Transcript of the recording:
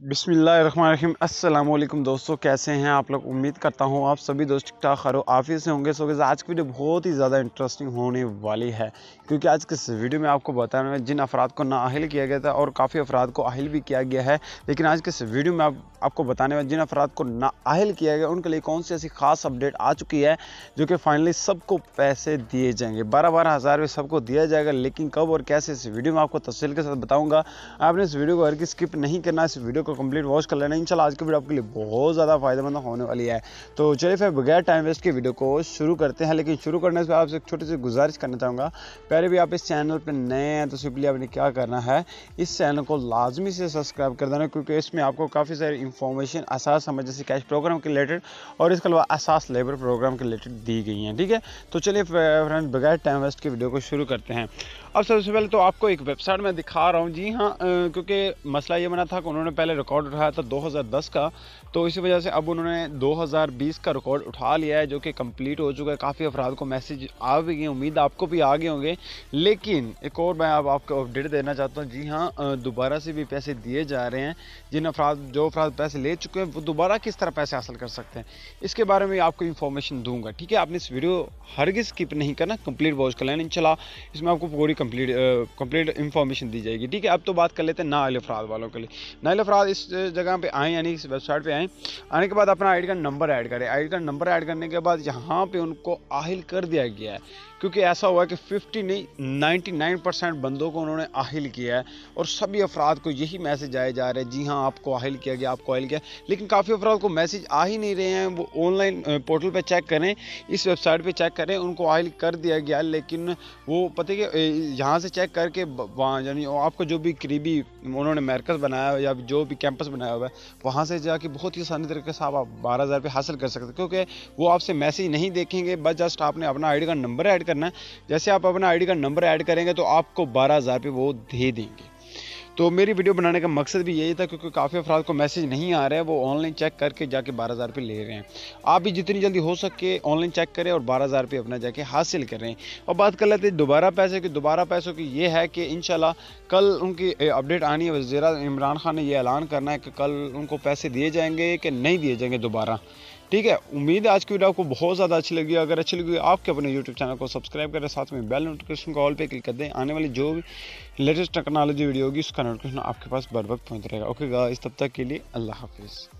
بسم اللہ الرحمن الرحیم۔ السلام علیکم دوستو، کیسے ہیں؟ آپ لوگ؟ امید کرتا ہوں آپ سبھی دوست ٹھیک ٹھاک، خیر و آفیس سے ہوں گے۔ سو کہ آج کی ویڈیو بہت ہی زیادہ انٹرسٹنگ ہونے والی ہے، کیونکہ آج کے اس ویڈیو میں آپ کو بتانا ہے جن افراد کو نااہل کیا گیا تھا اور کافی افراد کو اہل بھی کیا گیا ہے، لیکن آج کے اس ویڈیو میں آپ آپ کو بتانے میں جن افراد کو نااہل کیا گیا، ان کے لیے کون سی ایسی خاص اپڈیٹ آ چکی ہے جو کہ فائنلی سب کو پیسے دیے جائیں گے۔ بارہ بارہ ہزار روپے سب کو دیا جائے گا، لیکن کب اور کیسے اس ویڈیو میں آپ کو تفصیل کے ساتھ بتاؤں گا۔ آپ نے اس ویڈیو کو ہر کی اسکپ نہیں کرنا، اس ویڈیو کو کمپلیٹ واچ کر لینا. انشاءاللہ آج کی ویڈیو آپ کے لیے بہت زیادہ فائدہ مند ہونے والی ہے. تو چلیے پھر بغیر ٹائم ویسٹ کی ویڈیو کو شروع کرتے ہیں. لیکن شروع کرنے سے آپ سے ایک چھوٹی سی گزارش کرنا چاہوں گا. پہلے بھی آپ اس چینل پہ نئے ہیں تو سمپلی آپ نے کیا کرنا ہے؟ اس چینل کو لازمی سے سبسکرائب کر دینا کیونکہ اس میں آپ کو کافی ساری انفارمیشن اساس سمجھ جیسے کیش پروگرام کے ریلیٹڈ اور اس کے علاوہ اساس لیبر پروگرام کے ریلیٹڈ دی گئی ہیں، ٹھیک ہے؟ تو چلیے فرینڈ بغیر ٹائم ویسٹ کی ویڈیو کو شروع کرتے ہیں۔ اب سب سے پہلے تو آپ کو ایک ویب سائٹ میں دکھا رہا ہوں۔ جی ہاں کیونکہ مسئلہ یہ بنا تھا کہ انہوں نے پہلے ریکارڈ اٹھایا تھا دو ہزار دس کا، تو اسی وجہ سے اب انہوں نے دو ہزار بیس کا ریکارڈ اٹھا لیا ہے، جو کہ کمپلیٹ ہو چکا ہے۔ کافی افراد کو میسیج آ بھی گئے، امید آپ کو بھی آ گئے ہوں گے۔ لیکن ایک اور میں اب آپ کو اپڈیٹ دینا چاہتا ہوں۔ جی ہاں دوبارہ سے بھی پیسے دیے جا رہے ہیں۔ جن افراد، جو افراد پیسے لے چکے ہیں، وہ دوبارہ کس طرح پیسے حاصل کر سکتے ہیں؟ اس کے بارے میں آپ کو انفارمیشن دوں گا، ٹھیک ہے؟ آپ نے اس ویڈیو ہرگز اسکپ نہیں کرنا کمپلیٹ واچ کر لینا انشاءاللہ اس میں آپ کو پوری کمپلیٹ کمپلیٹ انفارمیشن دی جائے گی، ٹھیک ہے؟ اب تو بات کر لیتے ہیں نااہل افراد والوں کے لیے۔ نااہل افراد اس جگہ پہ آئیں یعنی اس ویب سائٹ پہ آئیں۔ آنے کے بعد اپنا آئی ڈی کا نمبر ایڈ کریں۔ آئی ڈی کا نمبر ایڈ کرنے کے بعد یہاں پہ ان کو آہل کر دیا گیا ہے۔ کیونکہ ایسا ہوا کہ ففٹی نہیں نائنٹی نائن پرسینٹ بندوں کو انہوں نے آہل کیا ہے۔ اور سبھی افراد کو یہی میسج آئے جا رہے ہیں جی ہاں آپ کو آہل کیا گیا، آپ کو آہل کیا۔ لیکن کافی افراد کو میسج آ ہی نہیں رہے ہیں۔ وہ آن لائن پورٹل پہ چیک کریں، اس ویب سائٹ پہ چیک کریں، ان کو آہل کر دیا گیا لیکن وہ پتہ کہ یہاں سے چیک کر کے وہاں یعنی آپ کو جو بھی قریبی انہوں نے مرکز بنایا یا جو بھی کیمپس بنایا ہوا ہے، وہاں سے جا کے بہت ہی آسانی طریقے سے آپ بارہ ہزار روپے حاصل کر سکتے کیونکہ وہ آپ سے میسج نہیں دیکھیں گے، بس جسٹ آپ نے اپنا آئی ڈی کا نمبر ایڈ کرنا ہے۔ جیسے آپ اپنا آئی ڈی کا نمبر ایڈ کریں گے تو آپ کو بارہ ہزار روپے وہ دے دیں گے۔ تو میری ویڈیو بنانے کا مقصد بھی یہی تھا کیونکہ کافی افراد کو میسج نہیں آ رہے ہیں وہ آن لائن چیک کر کے جا کے بارہ ہزار روپے لے رہے ہیں۔ آپ بھی جتنی جلدی ہو سکے آن لائن چیک کریں اور بارہ ہزار روپے اپنا جا کے حاصل کریں اور بات کر لیتے ہیں دوبارہ پیسے کی، دوبارہ پیسوں کی یہ ہے کہ انشاءاللہ کل ان کی اپڈیٹ آنی ہے۔ وزیر عمران خان نے یہ اعلان کرنا ہے کہ کل ان کو پیسے دیے جائیں گے کہ نہیں دیے جائیں گے دوبارہ۔ ٹھیک ہے، امید ہے آج کی ویڈیو آپ کو بہت زیادہ اچھی لگی اگر اچھی لگی آپ کے اپنے یوٹیوب چینل کو سبسکرائب کریں، ساتھ میں بیل نوٹیفکیشن کو آل پہ کلک کر دیں۔ آنے والی جو بھی لیٹسٹ ٹیکنالوجی ویڈیو ہوگی، اس کا نوٹیفکیشن آپ کے پاس بر وقت پہنچ رہے گا۔ اوکے گا اس تب تک کے لیے اللہ حافظ۔